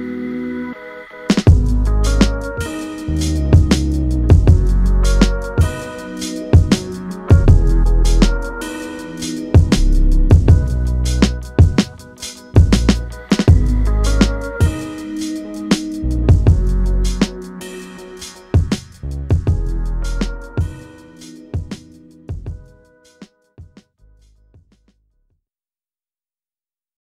Mm-hmm.